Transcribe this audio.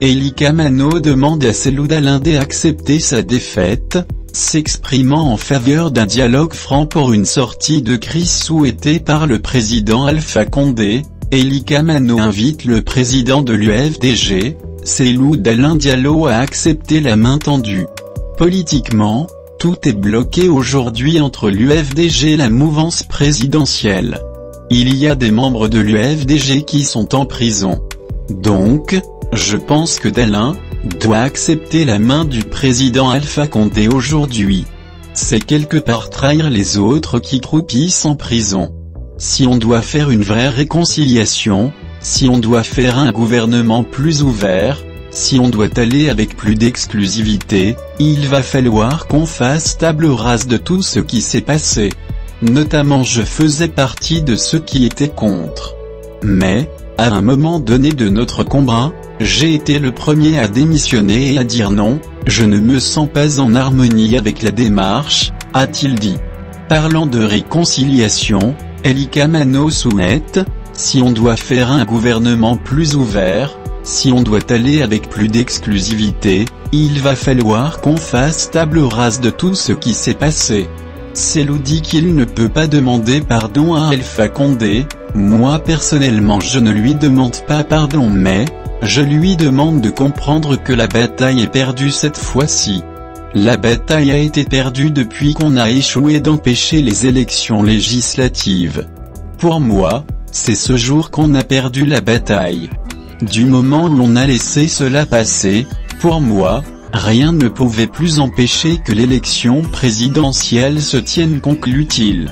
Eli Kamano demande à Selou Dalindé d'accepter sa défaite, s'exprimant en faveur d'un dialogue franc pour une sortie de crise souhaitée par le président Alpha Condé, Eli Kamano invite le président de l'UFDG, Selou Dalin Diallo à accepter la main tendue. Politiquement, tout est bloqué aujourd'hui entre l'UFDG et la mouvance présidentielle. Il y a des membres de l'UFDG qui sont en prison. Donc, je pense que Dalin, doit accepter la main du président Alpha Condé aujourd'hui. C'est quelque part trahir les autres qui croupissent en prison. Si on doit faire une vraie réconciliation, si on doit faire un gouvernement plus ouvert, si on doit aller avec plus d'exclusivité, il va falloir qu'on fasse table rase de tout ce qui s'est passé. Notamment je faisais partie de ceux qui étaient contre. Mais, à un moment donné de notre combat, j'ai été le premier à démissionner et à dire non, je ne me sens pas en harmonie avec la démarche, a-t-il dit. Parlant de réconciliation, Elika Mano souhaite, si on doit faire un gouvernement plus ouvert, si on doit aller avec plus d'exclusivité, il va falloir qu'on fasse table rase de tout ce qui s'est passé. Celo dit qu'il ne peut pas demander pardon à Alpha Condé, moi personnellement je ne lui demande pas pardon mais, je lui demande de comprendre que la bataille est perdue cette fois-ci. La bataille a été perdue depuis qu'on a échoué d'empêcher les élections législatives. Pour moi, c'est ce jour qu'on a perdu la bataille. Du moment où l'on a laissé cela passer, pour moi, rien ne pouvait plus empêcher que l'élection présidentielle se tienne conclut-il.